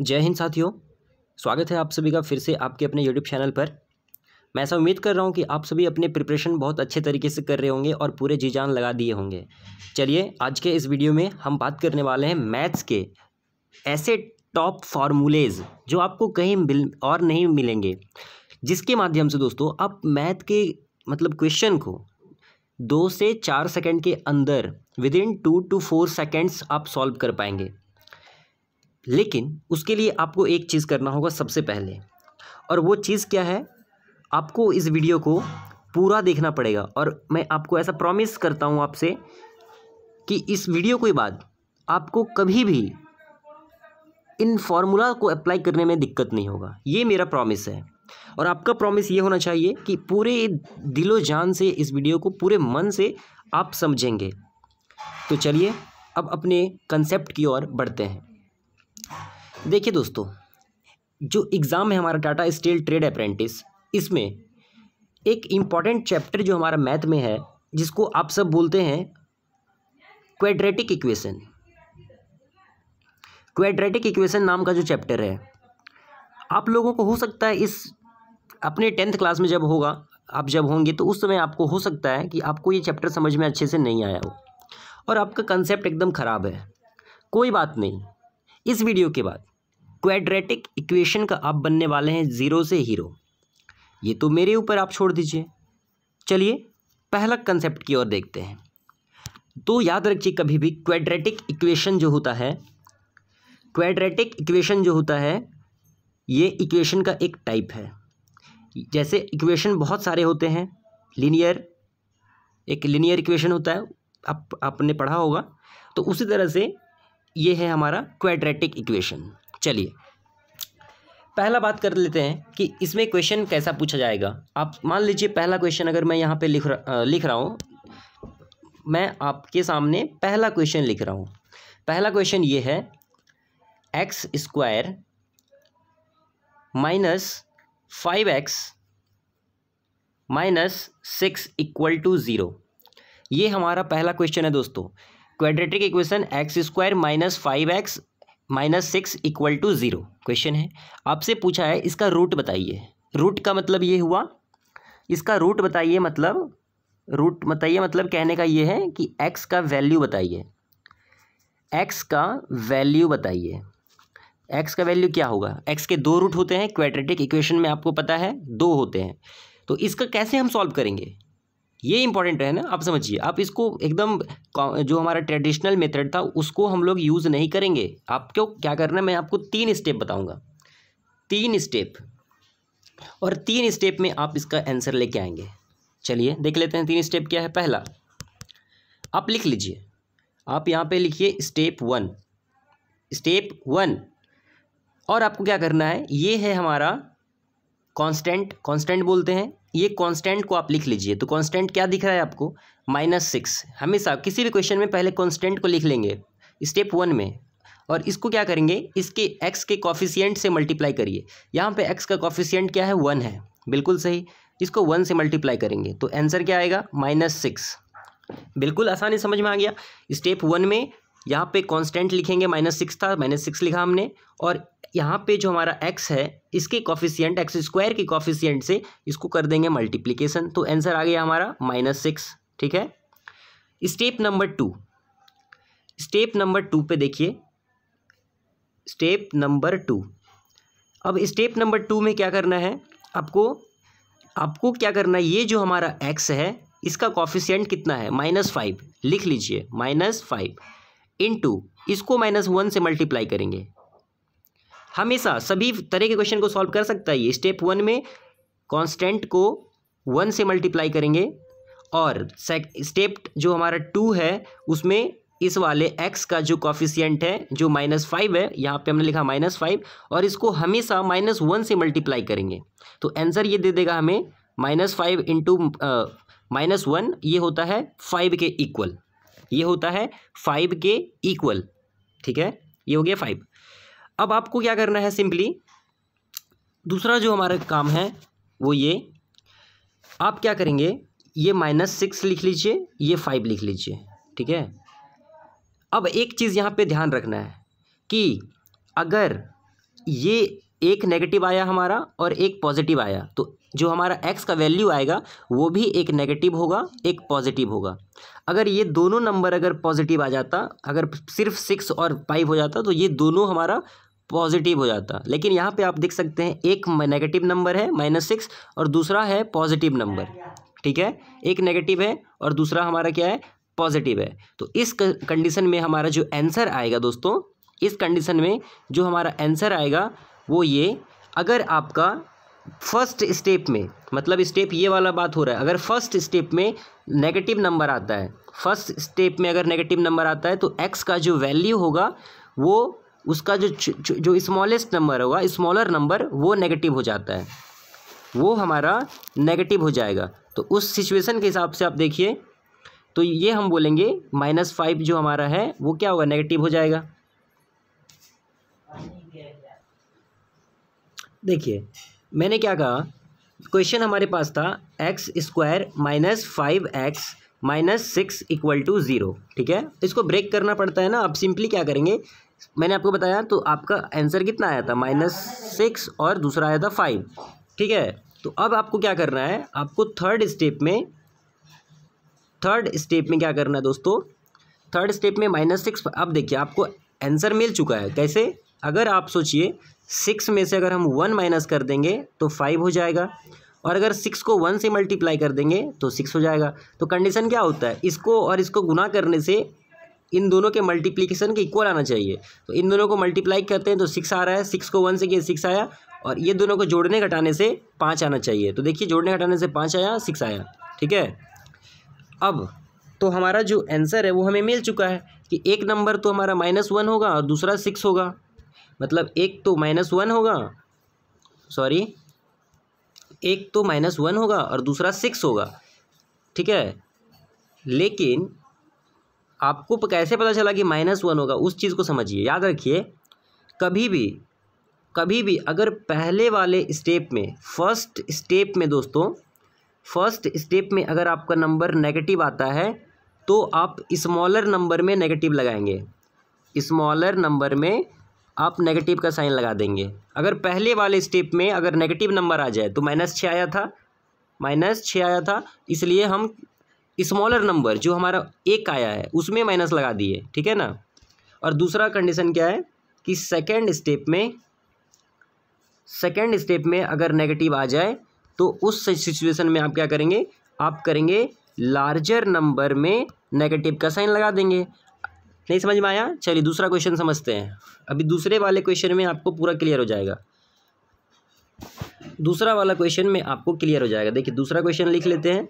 जय हिंद साथियों, स्वागत है आप सभी का फिर से आपके अपने यूट्यूब चैनल पर। मैं ऐसा उम्मीद कर रहा हूँ कि आप सभी अपने प्रिपरेशन बहुत अच्छे तरीके से कर रहे होंगे और पूरे जी जान लगा दिए होंगे। चलिए, आज के इस वीडियो में हम बात करने वाले हैं मैथ्स के ऐसे टॉप फार्मूलेज जो आपको कहीं मिल और नहीं मिलेंगे। जिसके माध्यम से दोस्तों, आप मैथ के मतलब क्वेश्चन को दो से चार सेकेंड के अंदर within two to four seconds आप सॉल्व कर पाएँगे। लेकिन उसके लिए आपको एक चीज़ करना होगा सबसे पहले। और वो चीज़ क्या है? आपको इस वीडियो को पूरा देखना पड़ेगा। और मैं आपको ऐसा प्रॉमिस करता हूँ आपसे कि इस वीडियो के बाद आपको कभी भी इन फॉर्मूला को अप्लाई करने में दिक्कत नहीं होगा। ये मेरा प्रॉमिस है। और आपका प्रॉमिस ये होना चाहिए कि पूरे दिलो जान से इस वीडियो को पूरे मन से आप समझेंगे। तो चलिए, अब अपने कंसेप्ट की ओर बढ़ते हैं। देखिए दोस्तों, जो एग्ज़ाम है हमारा टाटा स्टील ट्रेड अप्रेंटिस, इसमें एक इंपॉर्टेंट चैप्टर जो हमारा मैथ में है, जिसको आप सब बोलते हैं क्वेड्रेटिक इक्वेशन। क्वेड्रेटिक इक्वेशन नाम का जो चैप्टर है, आप लोगों को हो सकता है इस अपने टेंथ क्लास में जब होगा, आप जब होंगे तो उस समय आपको हो सकता है कि आपको ये चैप्टर समझ में अच्छे से नहीं आया हो, और आपका कंसेप्ट एकदम ख़राब है। कोई बात नहीं। इस वीडियो के बाद क्वेड्रेटिक इक्वेशन का आप बनने वाले हैं ज़ीरो से हीरो ये तो मेरे ऊपर आप छोड़ दीजिए। चलिए, पहला कंसेप्ट की ओर देखते हैं। तो याद रखिए, कभी भी क्वेड्रेटिक इक्वेशन जो होता है क्वेड्रेटिक इक्वेशन जो होता है, ये इक्वेशन का एक टाइप है। जैसे इक्वेशन बहुत सारे होते हैं लीनियर एक लीनियर इक्वेशन होता है, आप, आपने पढ़ा होगा। तो उसी तरह से ये है हमारा क्वेड्रेटिक इक्वेशन चलिए। पहला बात कर लेते हैं कि इसमें क्वेश्चन कैसा पूछा जाएगा। आप मान लीजिए पहला क्वेश्चन अगर मैं यहाँ पे लिख रहा लिख रहा हूँ, मैं आपके सामने पहला क्वेश्चन लिख रहा हूँ। पहला क्वेश्चन ये है x square minus five x minus six equal to zero ये हमारा पहला क्वेश्चन है दोस्तों। Quadratic equation x square minus five x minus six equal to zero. Question है। आपसे पूछा है, इसका रूट बताइए। रूट का मतलब ये हुआ, इसका रूट बताइए मतलब रूट बताइए मतलब कहने का ये है कि एक्स का वैल्यू बताइए। एक्स का वैल्यू बताइए। एक्स का वैल्यू क्या होगा? एक्स के दो रूट होते हैं क्वाड्रेटिक इक्वेशन में आपको पता है, दो होते हैं। तो इसका कैसे हम सॉल्व करेंगे? ये इंपॉर्टेंट है ना? आप समझिए, आप इसको एकदम जो हमारा ट्रेडिशनल मेथड था, उसको हम लोग यूज़ नहीं करेंगे। आपको क्या करना है? मैं आपको तीन स्टेप बताऊँगा। तीन स्टेप और तीन स्टेप में आप इसका आंसर लेके आएँगे। चलिए, देख लेते हैं तीन स्टेप क्या है। पहला, आप लिख लीजिए। आप यहाँ पे लिखिए स्टेप वन स्टेप वन और आपको क्या करना है? ये है हमारा कांस्टेंट कांस्टेंट बोलते हैं। ये कांस्टेंट को आप लिख लीजिए तो कांस्टेंट क्या दिख रहा है आपको? माइनस सिक्स हमेशा किसी भी क्वेश्चन में पहले कांस्टेंट को लिख लेंगे स्टेप वन में। और इसको क्या करेंगे? इसके एक्स के कॉफिशियंट से मल्टीप्लाई करिए। यहाँ पे एक्स का कॉफिशियंट क्या है? वन है। बिल्कुल सही। इसको वन से मल्टीप्लाई करेंगे तो आंसर क्या आएगा? माइनस सिक्स बिल्कुल आसानी समझ में आ गया। स्टेप वन में यहाँ पे कांस्टेंट लिखेंगे माइनस सिक्स था माइनस सिक्स लिखा हमने। और यहाँ पे जो हमारा एक्स है, इसके कॉफिशियंट एक्स स्क्वायर के कॉफिशियंट से इसको कर देंगे मल्टीप्लीकेशन तो आंसर आ गया हमारा माइनस सिक्स ठीक है? Step number two step number two पे देखिए। स्टेप नंबर टू अब स्टेप नंबर टू में क्या करना है? आपको आपको क्या करना है? ये जो हमारा एक्स है, इसका कॉफिशियंट कितना है? माइनस फाइव लिख लीजिए माइनस फाइव इन टू इसको माइनस वन से मल्टीप्लाई करेंगे। हमेशा सभी तरह के क्वेश्चन को सॉल्व कर सकता है ये। स्टेप वन में कांस्टेंट को वन से मल्टीप्लाई करेंगे और स्टेप जो हमारा टू है, उसमें इस वाले एक्स का जो कॉफिशियंट है, जो माइनस फाइव है, यहाँ पे हमने लिखा माइनस फाइव और इसको हमेशा माइनस वन से मल्टीप्लाई करेंगे। तो आंसर ये दे देगा हमें minus five into minus one ये होता है फाइव के इक्वल ये होता है फाइव के इक्वल ठीक है? ये हो गया फाइव अब आपको क्या करना है सिंपली दूसरा जो हमारा काम है, वो ये, आप क्या करेंगे? ये माइनस सिक्स लिख लीजिए, ये फाइव लिख लीजिए, ठीक है? अब एक चीज़ यहाँ पे ध्यान रखना है कि अगर ये एक नेगेटिव आया हमारा और एक पॉजिटिव आया तो जो हमारा एक्स का वैल्यू आएगा, वो भी एक नेगेटिव होगा, एक पॉजिटिव होगा। अगर ये दोनों नंबर अगर पॉजिटिव आ जाता, अगर सिर्फ़ सिक्स और फाइव हो जाता तो ये दोनों हमारा पॉजिटिव हो जाता। लेकिन यहाँ पे आप देख सकते हैं, एक नेगेटिव नंबर है माइनस सिक्स और दूसरा है पॉजिटिव नंबर ठीक है? एक नेगेटिव है, और दूसरा हमारा क्या है? पॉजिटिव है। तो इस कंडीशन में हमारा जो आंसर आएगा दोस्तों, इस कंडीशन में जो हमारा आंसर आएगा, वो ये, अगर आपका फ़र्स्ट स्टेप में मतलब स्टेप ये वाला बात हो रहा है, अगर फ़र्स्ट स्टेप में नेगेटिव नंबर आता है, फ़र्स्ट स्टेप में अगर नेगेटिव नंबर आता है तो एक्स का जो वैल्यू होगा, वो उसका जो जो स्मॉलेस्ट नंबर होगा स्मॉलर नंबर वो नेगेटिव हो जाता है। वो हमारा नेगेटिव हो जाएगा। तो उस सिचुएशन के हिसाब से आप देखिए तो ये हम बोलेंगे माइनस फाइव जो हमारा है, वो क्या होगा नेगेटिव हो जाएगा। देखिए मैंने क्या कहा? क्वेश्चन हमारे पास था x square minus five x minus six equal to zero ठीक है? इसको ब्रेक करना पड़ता है ना, आप सिंपली क्या करेंगे? मैंने आपको बताया तो आपका आंसर कितना आया था? माइनस सिक्स और दूसरा आया था फाइव ठीक है? तो अब आपको क्या करना है? आपको थर्ड स्टेप में थर्ड स्टेप में क्या करना है दोस्तों? थर्ड स्टेप में माइनस सिक्स अब देखिए, आपको आंसर मिल चुका है, कैसे? अगर आप सोचिए सिक्स में से अगर हम वन माइनस कर देंगे तो फाइव हो जाएगा। और अगर सिक्स को वन से मल्टीप्लाई कर देंगे तो सिक्स हो जाएगा। तो कंडीशन क्या होता है? इसको और इसको गुना करने से इन दोनों के मल्टीप्लीकेशन के इक्वल आना चाहिए। तो इन दोनों को मल्टीप्लाई करते हैं तो सिक्स आ रहा है। सिक्स को वन से किए सिक्स आया। और ये दोनों को जोड़ने घटाने से पाँच आना चाहिए। तो देखिए, जोड़ने घटाने से पाँच आया सिक्स आया। ठीक है? अब तो हमारा जो आंसर है, वो हमें मिल चुका है कि एक नंबर तो हमारा माइनस वन होगा, और दूसरा सिक्स होगा। मतलब एक तो माइनस वन होगा। सॉरी एक तो माइनस वन होगा और दूसरा सिक्स होगा। ठीक है? लेकिन आपको कैसे पता चला कि माइनस वन होगा? उस चीज़ को समझिए। याद रखिए, कभी भी कभी भी अगर पहले वाले स्टेप में फ़र्स्ट स्टेप में दोस्तों फ़र्स्ट स्टेप में अगर आपका नंबर नेगेटिव आता है तो आप स्मॉलर नंबर में नेगेटिव लगाएँगे। स्मॉलर नंबर में आप नेगेटिव का साइन लगा देंगे। अगर पहले वाले स्टेप में अगर नेगेटिव नंबर आ जाए तो माइनस छः आया था। माइनस छः आया था, इसलिए हम स्मॉलर नंबर जो हमारा एक आया है, उसमें माइनस लगा दिए, ठीक है ना? और दूसरा कंडीशन क्या है? कि सेकेंड स्टेप में सेकेंड स्टेप में अगर नेगेटिव आ जाए तो उस सिचुएशन में आप क्या करेंगे? आप करेंगे लार्जर नंबर में नेगेटिव का साइन लगा देंगे। नहीं समझ में आया? चलिए, दूसरा क्वेश्चन समझते हैं। अभी दूसरे वाले क्वेश्चन में आपको पूरा क्लियर हो जाएगा। दूसरा वाला क्वेश्चन में आपको क्लियर हो जाएगा। देखिए, दूसरा क्वेश्चन लिख लेते हैं।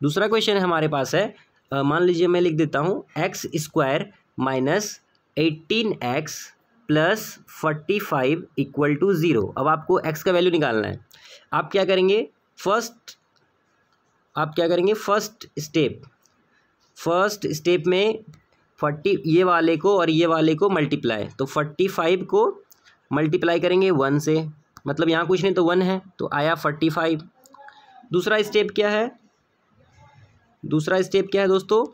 दूसरा क्वेश्चन हमारे पास है। मान लीजिए मैं लिख देता हूँ x square minus eighteen x plus forty five equal to zero अब आपको एक्स का वैल्यू निकालना है। आप क्या करेंगे? फ़र्स्ट आप क्या करेंगे? फ़र्स्ट स्टेप फ़र्स्ट स्टेप में फोर्टी, ये वाले को और ये वाले को मल्टीप्लाई तो फोर्टी फाइव को मल्टीप्लाई करेंगे वन से। मतलब यहाँ कुछ नहीं तो वन है तो आया फोर्टी फाइव। दूसरा स्टेप क्या है? दूसरा स्टेप क्या है दोस्तों?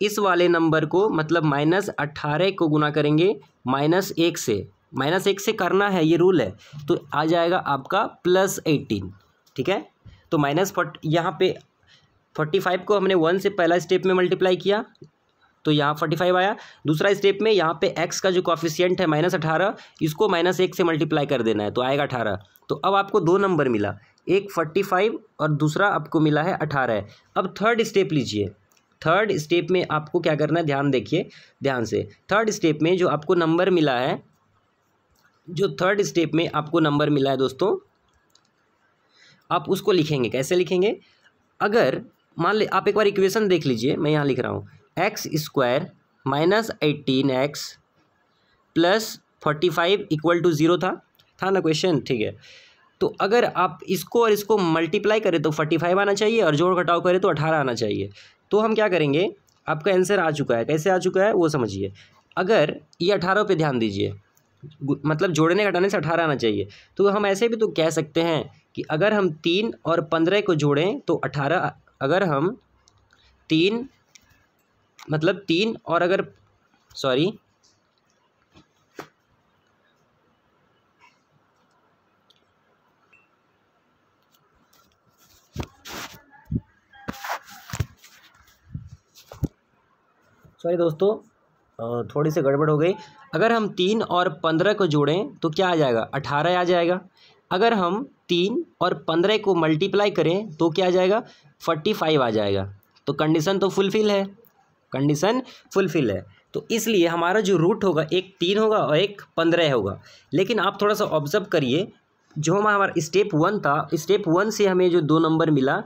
इस वाले नंबर को मतलब माइनस अट्ठारह को गुना करेंगे माइनस एक से। माइनस एक से करना है, ये रूल है। तो आ जाएगा आपका प्लस एटीन ठीक है? तो माइनस फोर्ट यहाँ पे फोर्टी फाइव को हमने वन से पहला स्टेप में मल्टीप्लाई किया। तो यहाँ फोर्टी फाइव आया। दूसरा स्टेप में यहाँ पे एक्स का जो कॉफिशियंट है माइनस अठारह, इसको माइनस एक से मल्टीप्लाई कर देना है तो आएगा अठारह। तो अब आपको दो नंबर मिला, एक फोर्टी फाइव और दूसरा आपको मिला है अठारह। अब थर्ड स्टेप लीजिए। थर्ड स्टेप में आपको क्या करना है, ध्यान देखिए, ध्यान से। थर्ड स्टेप में जो आपको नंबर मिला है, जो थर्ड स्टेप में आपको नंबर मिला है दोस्तों, आप उसको लिखेंगे। कैसे लिखेंगे? अगर मान ली, आप एक बार इक्वेशन देख लीजिए, मैं यहाँ लिख रहा हूँ। X square minus eighteen x plus forty five equal to zero था। था ना क्वेश्चन? ठीक है। तो अगर आप इसको और इसको मल्टीप्लाई करें तो फोर्टी फाइव आना चाहिए और जोड़ घटाव करें तो अठारह आना चाहिए। तो हम क्या करेंगे? आपका आंसर आ चुका है। कैसे आ चुका है? वो समझिए। अगर ये अठारह पे ध्यान दीजिए मतलब जोड़ने घटाने से अठारह आना चाहिए। तो हम ऐसे भी तो कह सकते हैं कि अगर हम तीन और पंद्रह को जोड़ें तो अठारह, अगर हम तीन मतलब तीन और अगर सॉरी सॉरी दोस्तों थोड़ी सी गड़बड़ हो गई। अगर हम तीन और पंद्रह को जोड़ें तो क्या आ जाएगा? अठारह आ जाएगा। अगर हम तीन और पंद्रह को मल्टीप्लाई करें तो क्या आ जाएगा? फोर्टी फाइव आ जाएगा। तो कंडीशन तो फुलफ़िल है। कंडीशन फुलफिल है। तो इसलिए हमारा जो रूट होगा, एक तीन होगा और एक पंद्रह होगा। लेकिन आप थोड़ा सा ऑब्ज़र्व करिए, जो हमारा स्टेप वन था स्टेप वन से हमें जो दो नंबर मिला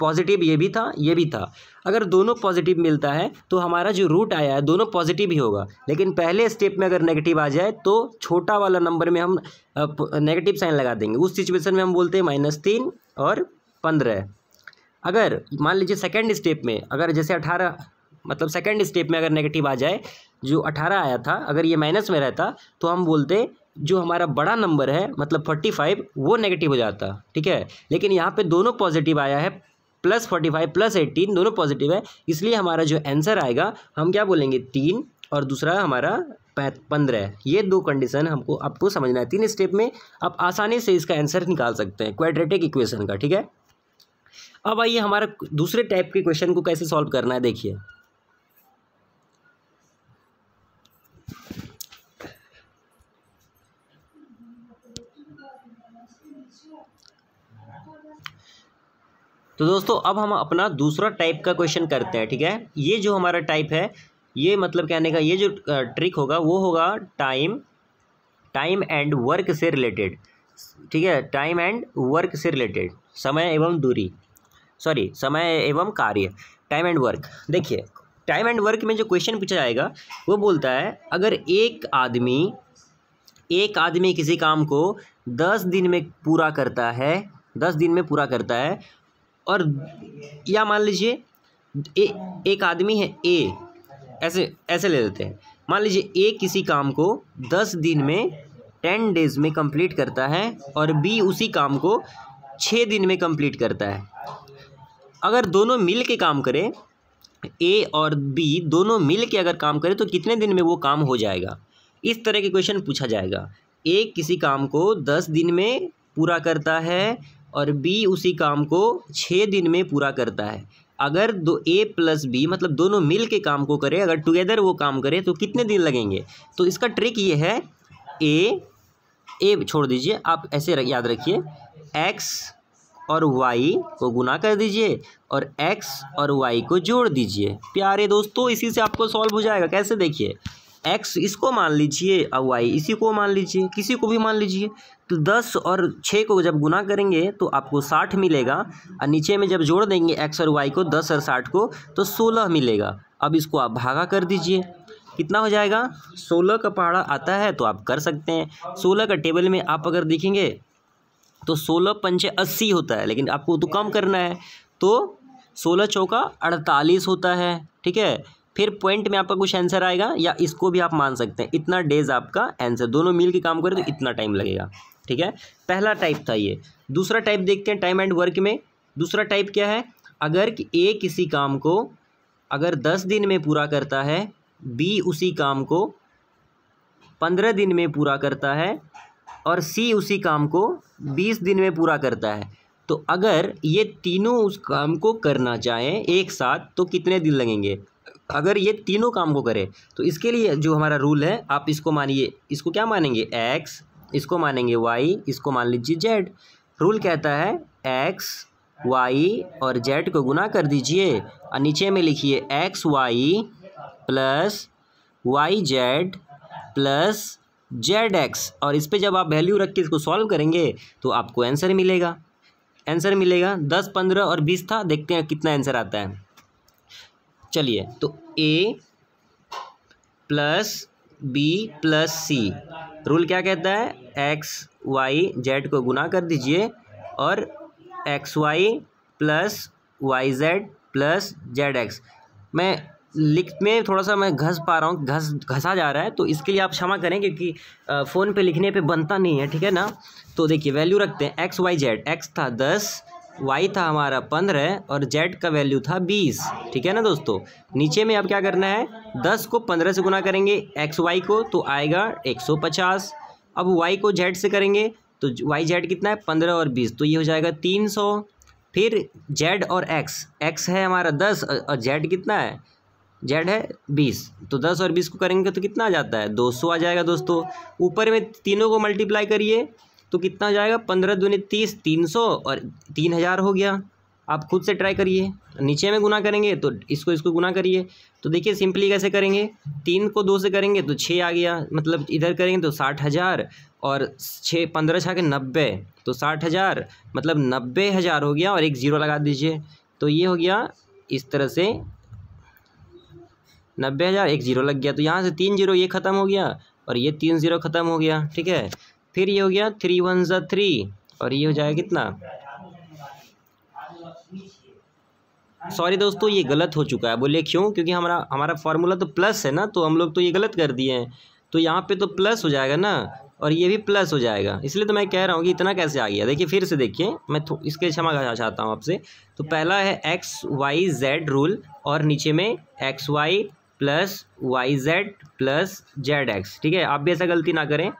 पॉजिटिव ये भी था, ये भी था। अगर दोनों पॉजिटिव मिलता है तो हमारा जो रूट आया है, दोनों पॉजिटिव ही होगा। लेकिन पहले स्टेप में अगर नेगेटिव आ जाए तो छोटा वाला नंबर में हम नेगेटिव साइन लगा देंगे। उस सिचुएशन में हम बोलते हैं माइनस तीन और पंद्रह। अगर मान लीजिए सेकेंड स्टेप में, अगर जैसे अठारह मतलब सेकेंड स्टेप में अगर नेगेटिव आ जाए, जो अठारह आया था, अगर ये माइनस में रहता तो हम बोलते, जो हमारा बड़ा नंबर है मतलब फोर्टी फाइव वो नेगेटिव हो जाता, ठीक है? लेकिन यहाँ पे दोनों पॉजिटिव आया है plus forty five plus eighteen दोनों पॉजिटिव है, इसलिए हमारा जो आंसर आएगा, हम क्या बोलेंगे? तीन, और दूसरा हमारा पंद्रह। ये दो कंडीशन हमको, आपको समझना है। तीन स्टेप में आप आसानी से इसका आंसर निकाल सकते हैं क्वाड्रेटिक इक्वेशन का, ठीक है? अब आइए हमारा दूसरे टाइप के क्वेश्चन को कैसे सॉल्व करना है, देखिए। तो दोस्तों, अब हम अपना दूसरा टाइप का क्वेश्चन करते हैं, ठीक है? ये जो हमारा टाइप है, ये मतलब कहने का, ये जो ट्रिक होगा, वो होगा टाइम टाइम एंड वर्क से रिलेटेड ठीक है? टाइम एंड वर्क से रिलेटेड समय एवं दूरी सॉरी समय एवं कार्य टाइम एंड वर्क देखिए टाइम एंड वर्क में जो क्वेश्चन पूछा जाएगा, वो बोलता है, अगर एक आदमी एक आदमी किसी काम को दस दिन में पूरा करता है, दस दिन में पूरा करता है और या मान लीजिए एक आदमी है, ए, ऐसे ऐसे ले लेते हैं। मान लीजिए, ए किसी काम को दस दिन में, टेन डेज़ में कंप्लीट करता है और बी उसी काम को छः दिन में कंप्लीट करता है। अगर दोनों मिल के काम करें, ए और बी दोनों मिल के अगर काम करें तो कितने दिन में वो काम हो जाएगा? इस तरह के क्वेश्चन पूछा जाएगा। ए किसी काम को दस दिन में पूरा करता है और बी उसी काम को छः दिन में पूरा करता है। अगर दो ए प्लस बी मतलब दोनों मिल के काम को करें, अगर टुगेदर वो काम करें तो कितने दिन लगेंगे? तो इसका ट्रिक ये है ए ए छोड़ दीजिए, आप ऐसे याद रखिए एक्स और वाई को गुना कर दीजिए और एक्स और वाई को जोड़ दीजिए। प्यारे दोस्तों, इसी से आपको सॉल्व हो जाएगा। कैसे देखिए? एक्स इसको मान लीजिए और वाई इसी को मान लीजिए, किसी को भी मान लीजिए। तो दस और छः को जब गुना करेंगे तो आपको साठ मिलेगा और नीचे में जब जोड़ देंगे एक्स और वाई को, दस और साठ को तो सोलह मिलेगा। अब इसको आप भागा कर दीजिए। कितना हो जाएगा? सोलह का पहाड़ा आता है तो आप कर सकते हैं। सोलह का टेबल में आप अगर देखेंगे तो सोलह पंचे अस्सी होता है, लेकिन आपको तो कम करना है। तो सोलह चौका अड़तालीस होता है, ठीक है? फिर पॉइंट में आपका कुछ आंसर आएगा या इसको भी आप मान सकते हैं। इतना डेज़ आपका आंसर। दोनों मिल के काम करें तो इतना टाइम लगेगा। ठीक है? पहला टाइप था ये। दूसरा टाइप देखते हैं टाइम एंड वर्क में। दूसरा टाइप क्या है? अगर ए किसी काम को अगर दस दिन में पूरा करता है बी उसी काम को पंद्रह दिन में पूरा करता है और सी उसी काम को बीस दिन में पूरा करता है। तो अगर ये तीनों उस काम को करना चाहें एक साथ तो कितने दिन लगेंगे? अगर ये तीनों काम को करें तो इसके लिए जो हमारा रूल है, आप इसको मानिए। इसको क्या मानेंगे? एक्स इसको मानेंगे वाई इसको मान लीजिए जेड रूल कहता है एक्स वाई और जेड को गुना कर दीजिए। और नीचे में लिखिए x y plus y z plus z x और इस पर जब आप वैल्यू रख के इसको सॉल्व करेंगे तो आपको आंसर मिलेगा। आंसर मिलेगा, दस, पंद्रह और बीस था, देखते हैं कितना आंसर आता है। चलिए तो A plus B plus C rule क्या कहता है? एक्स, वाई, जेड को गुना कर दीजिए और x, y plus y z plus z x. मैं लिख, में थोड़ा सा मैं घस पा रहा हूँ, घस, घसा जा रहा है तो इसके लिए आप क्षमा करें क्योंकि फ़ोन पे लिखने पे बनता नहीं है, ठीक है ना? तो देखिए वैल्यू रखते हैं, एक्स, वाई, जेड। एक्स था दस वाई था हमारा पंद्रह और जेड का वैल्यू था बीस। ठीक है ना दोस्तों? नीचे में अब क्या करना है? दस को पंद्रह से गुना करेंगे एक्स वाई को तो आएगा एक सौ पचास। अब वाई को जेड से करेंगे तो वाई जेड कितना है? पंद्रह और बीस। तो ये हो जाएगा तीन सौ। फिर जेड और एक्स एक्स है हमारा दस और जेड कितना है? जेड है बीस। तो दस और बीस को करेंगे तो कितना आ जाता है? दो सौ आ जाएगा दोस्तों। ऊपर में तीनों को मल्टीप्लाई करिए। तो कितना जाएगा? पंद्रह दूनी तीस, तीन सौ और तीन हज़ार हो गया। आप खुद से ट्राई करिए। नीचे में गुना करेंगे तो इसको इसको गुना करिए। तो देखिए, सिंपली कैसे करेंगे? तीन को दो से करेंगे तो छः आ गया। मतलब इधर करेंगे तो साठ हज़ार और छः, पंद्रह छः के नब्बे। तो साठ हज़ार मतलब नब्बे हज़ार हो गया और एक ज़ीरो लगा दीजिए। तो ये हो गया इस तरह से नब्बे हज़ार, एक ज़ीरो लग गया। तो यहाँ से तीन ज़ीरो, ये ख़त्म हो गया और ये तीन ज़ीरो ख़त्म हो गया। ठीक है? फिर ये हो गया थ्री वन ज़ा थ्री और ये हो जाएगा कितना? सॉरी दोस्तों, ये गलत हो चुका है। बोलिए क्यों? क्योंकि हमारा हमारा फार्मूला तो प्लस है ना तो हम लोग तो ये गलत कर दिए हैं। तो यहाँ पे तो प्लस हो जाएगा ना, और ये भी प्लस हो जाएगा। इसलिए तो मैं कह रहा हूँ कि इतना कैसे आ गया? देखिए, फिर से देखिए, मैं इसके क्षमा करना चाहता हूँ आपसे। तो पहला है एक्स वाई जेड रूल और नीचे में x y plus y z plus z x ठीक है? आप भी ऐसा गलती ना करें।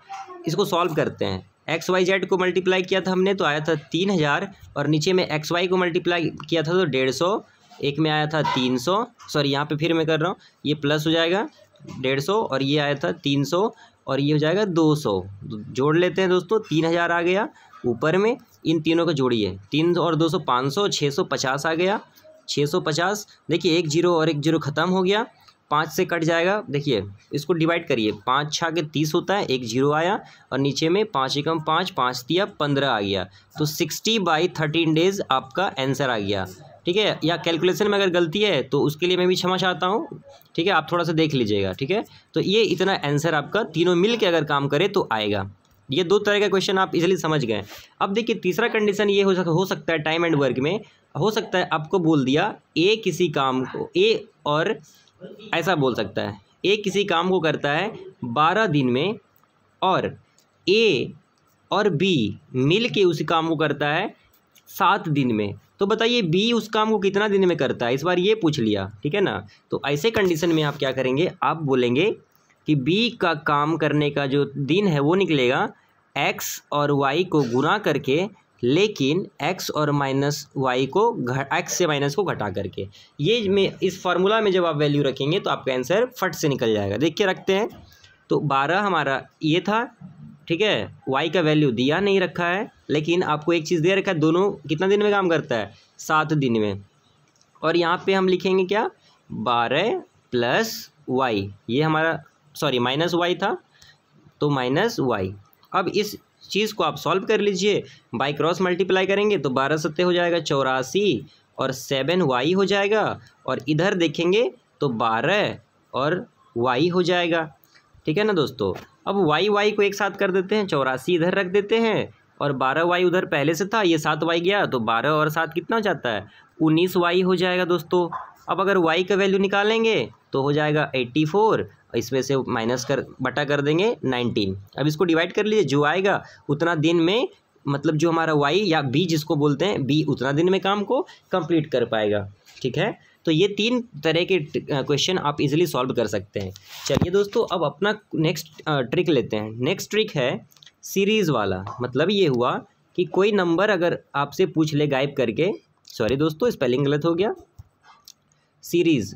इसको सॉल्व करते हैं। एक्स वाई जेड को मल्टीप्लाई किया था हमने तो आया था तीन हज़ार, और नीचे में एक्स वाई को मल्टीप्लाई किया था तो डेढ़ सौ, एक में आया था तीन सौ सॉरी यहाँ पे फिर मैं कर रहा हूँ, ये प्लस हो जाएगा डेढ़ सौ, और ये आया था तीन सौ, और ये हो जाएगा दो सौ। जोड़ लेते हैं दोस्तों, तीन हज़ार आ गया ऊपर में, इन तीनों को जोड़िए। तीन और दो सौ, पाँच सौ, छः सौ पचास आ गया, छः सौ पचास, देखिए एक ज़ीरो और एक ज़ीरो ख़त्म हो गया। पाँच से कट जाएगा। देखिए, इसको डिवाइड करिए। पाँच छः के तीस होता है, एक ज़ीरो आया और नीचे में पाँच एकम पाँच पाँच दिया, पंद्रह आ गया। तो सिक्सटी बाई थर्टीन डेज़ आपका आंसर आ गया। ठीक है? या कैलकुलेशन में अगर गलती है तो उसके लिए मैं भी क्षमा चाहता हूँ। ठीक है? आप थोड़ा सा देख लीजिएगा। ठीक है? तो ये इतना आंसर आपका तीनों मिल के अगर काम करे तो आएगा। ये दो तरह का क्वेश्चन आप इजिली समझ गए। अब देखिए, तीसरा कंडीशन ये हो सक, हो सकता है टाइम एंड वर्क में। हो सकता है आपको बोल दिया, ए किसी काम को, ए और ऐसा बोल सकता है। ए किसी काम को करता है बारह दिन में और ए और बी मिल के उसी काम को करता है सात दिन में। तो बताइए बी उस काम को कितना दिन में करता है? इस बार ये पूछ लिया, ठीक है ना? तो ऐसे कंडीशन में आप क्या करेंगे? आप बोलेंगे कि बी का काम करने का जो दिन है वो निकलेगा एक्स और वाई को गुना करके लेकिन एक्स और माइनस वाई को एक्स से माइनस को घटा करके। ये में, इस फार्मूला में जब आप वैल्यू रखेंगे तो आपका आंसर फट से निकल जाएगा। देख के रखते हैं। तो बारह हमारा ये था, ठीक है? वाई का वैल्यू दिया नहीं रखा है, लेकिन आपको एक चीज़ दे रखा है, दोनों कितना दिन में काम करता है? सात दिन में। और यहाँ पे हम लिखेंगे क्या? बारह प्लस वाई ये हमारा सॉरी माइनस वाई था तो माइनस वाई अब इस चीज़ को आप सॉल्व कर लीजिए। बाई क्रॉस मल्टीप्लाई करेंगे तो बारह सत्ते हो जाएगा, चौरासी और सेवन वाई हो जाएगा और इधर देखेंगे तो बारह और वाई हो जाएगा। ठीक है ना दोस्तों? अब वाई वाई को एक साथ कर देते हैं, चौरासी इधर रख देते हैं और बारह वाई उधर पहले से था, ये सात वाई गया तो बारह और सात कितना जाता है? उन्नीस वाई हो जाएगा दोस्तों। अब अगर वाई का वैल्यू निकालेंगे तो हो जाएगा एट्टी फोर इसमें से माइनस कर, बटा कर देंगे नाइनटीन। अब इसको डिवाइड कर लीजिए, जो आएगा, उतना दिन में मतलब जो हमारा वाई या बी जिसको बोलते हैं बी उतना दिन में काम को कंप्लीट कर पाएगा। ठीक है? तो ये तीन तरह के क्वेश्चन आप इजीली सॉल्व कर सकते हैं। चलिए दोस्तों, अब अपना नेक्स्ट ट्रिक लेते हैं। नेक्स्ट ट्रिक है सीरीज़ वाला। मतलब ये हुआ कि कोई नंबर अगर आपसे पूछ ले, गायब करके सॉरी दोस्तों स्पेलिंग गलत हो गया। सीरीज़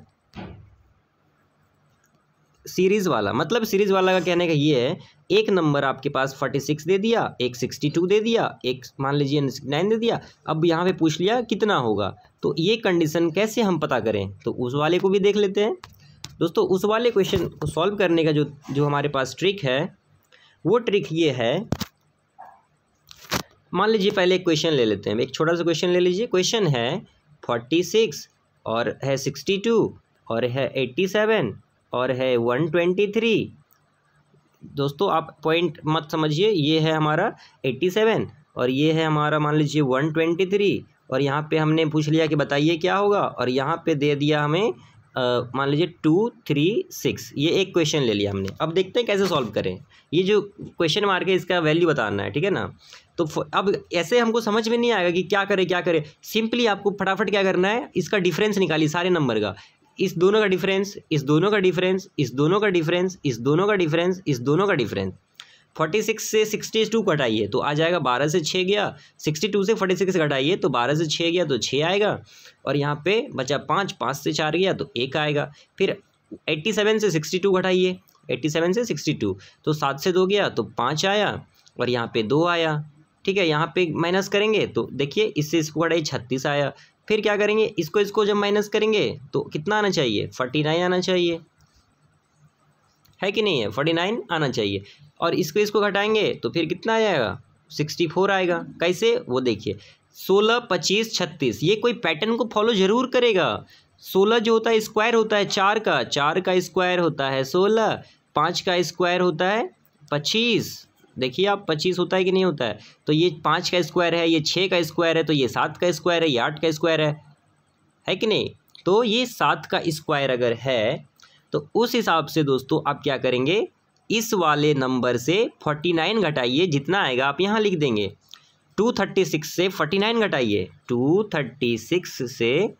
सीरीज़ वाला मतलब सीरीज़ वाला का कहने का ये है, एक नंबर आपके पास फोर्टी सिक्स दे दिया, एक सिक्सटी टू दे दिया, एक मान लीजिए नाइन दे दिया, अब यहाँ पे पूछ लिया कितना होगा तो ये कंडीशन कैसे हम पता करें? तो उस वाले को भी देख लेते हैं। दोस्तों, उस वाले क्वेश्चन को सॉल्व करने का जो जो हमारे पास ट्रिक है, वो ट्रिक ये है, मान लीजिए पहले एक क्वेश्चन ले लेते हैं, एक छोटा सा क्वेश्चन ले लीजिए क्वेश्चन है फोर्टी सिक्स और है सिक्सटी टू और है एट्टी सेवन और है वन ट्वेंटी थ्री दोस्तों, आप पॉइंट मत समझिए, ये है हमारा एट्टी सेवन और ये है हमारा, मान लीजिए वन ट्वेंटी थ्री और यहाँ पे हमने पूछ लिया कि बताइए क्या होगा, और यहाँ पे दे दिया हमें मान लीजिए टू थ्री सिक्स ये एक क्वेश्चन ले लिया हमने। अब देखते हैं कैसे सॉल्व करें। ये जो क्वेश्चन मार्क है, इसका वैल्यू बताना है, ठीक है ना? तो अब ऐसे हमको समझ में नहीं आएगा कि क्या करें क्या करें। सिंपली आपको फटाफट क्या करना है, इसका डिफरेंस निकालिए, सारे नंबर का। इस दोनों का डिफरेंस इस दोनों का डिफरेंस इस दोनों का डिफरेंस इस दोनों का डिफरेंस इस दोनों का डिफरेंस फोर्टी सिक्स से सिक्सटी टू कटाइए तो आ जाएगा बारह से छः गया सिक्सटी टू से फोर्टी सिक्स घटाइए तो बारह से छः गया तो छः आएगा और यहाँ पे बचा पाँच पाँच से चार गया तो एक आएगा। फिर एट्टी सेवन से सिक्सटी टू घटाइए एट्टी सेवन से सिक्सटी टू तो सात से दो गया तो पाँच आया और यहाँ पे दो आया। ठीक है, यहाँ पे माइनस करेंगे तो देखिए इससे इसको घटाइए, छत्तीस आया। फिर क्या करेंगे? इसको इसको जब माइनस करेंगे तो कितना आना चाहिए? फोर्टी नाइन आना चाहिए। है कि नहीं है? फोर्टी नाइन आना चाहिए। और इसको इसको घटाएँगे तो फिर कितना आ जाएगा? सिक्सटी फोर आएगा। कैसे? वो देखिए। सोलह, पच्चीस, छत्तीस। ये कोई पैटर्न को फॉलो ज़रूर करेगा। सोलह जो होता है स्क्वायर होता है चार का। चार का स्क्वायर होता है सोलह। पाँच का स्क्वायर होता है पच्चीस। देखिए आप पच्चीस होता है कि नहीं होता है? तो ये पाँच का स्क्वायर है, ये छः का स्क्वायर है तो ये सात का स्क्वायर है, ये आठ का स्क्वायर है। है कि नहीं? तो ये सात का स्क्वायर अगर है तो उस हिसाब से दोस्तों आप क्या करेंगे? इस वाले नंबर से फोर्टी नाइन घटाइए, जितना आएगा आप यहाँ लिख देंगे। टू थर्टी सिक्स से फोर्टी नाइन घटाइए। टू थर्टी सिक्स से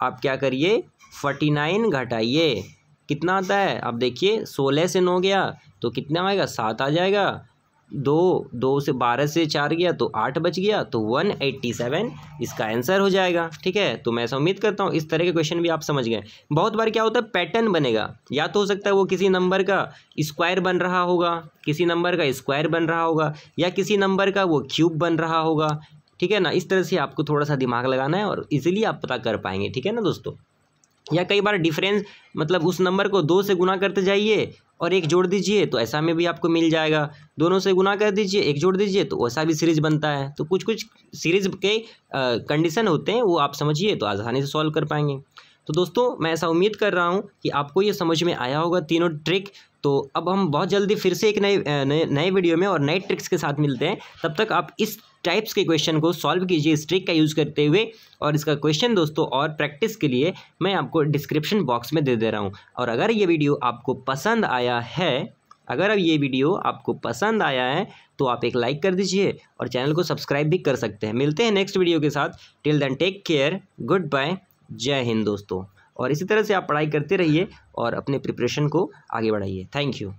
आप क्या करिए? फोर्टी नाइन घटाइए। कितना आता है? आप देखिए, सोलह से नौ गया तो कितना आएगा? सात आ जाएगा। दो दो से बारह से चार गया तो आठ बच गया तो वन एट्टी सेवन इसका आंसर हो जाएगा, ठीक है? तो मैं ऐसा उम्मीद करता हूँ, इस तरह के क्वेश्चन भी आप समझ गए। बहुत बार क्या होता है पैटर्न बनेगा। या तो हो सकता है वो किसी नंबर का स्क्वायर बन रहा होगा, किसी नंबर का स्क्वायर बन रहा होगा, या किसी नंबर का वो क्यूब बन रहा होगा, ठीक है ना? इस तरह से आपको थोड़ा सा दिमाग लगाना है और इजीली आप पता कर पाएँगे, ठीक है ना दोस्तों? या कई बार डिफरेंस मतलब उस नंबर को दो से गुना करते जाइए और एक जोड़ दीजिए तो ऐसा में भी आपको मिल जाएगा। दोनों से गुना कर दीजिए, एक जोड़ दीजिए तो वैसा भी सीरीज़ बनता है। तो कुछ कुछ सीरीज़ के कंडीशन होते हैं, वो आप समझिए तो आसानी से सॉल्व कर पाएँगे। तो दोस्तों, मैं ऐसा उम्मीद कर रहा हूँ कि आपको ये समझ में आया होगा तीनों ट्रिक तो अब हम बहुत जल्दी फिर से एक नए नए वीडियो में और नए ट्रिक्स के साथ मिलते हैं। तब तक आप इस टाइप्स के क्वेश्चन को सॉल्व कीजिए इस ट्रिक का यूज़ करते हुए। और इसका क्वेश्चन दोस्तों और प्रैक्टिस के लिए मैं आपको डिस्क्रिप्शन बॉक्स में दे दे रहा हूँ। और अगर ये वीडियो आपको पसंद आया है, अगर अब ये वीडियो आपको पसंद आया है तो आप एक लाइक कर दीजिए और चैनल को सब्सक्राइब भी कर सकते हैं। मिलते हैं नेक्स्ट वीडियो के साथ। Till then take care good bye जय हिंद दोस्तों। और इसी तरह से आप पढ़ाई करते रहिए और अपने प्रिपरेशन को आगे बढ़ाइए। Thank you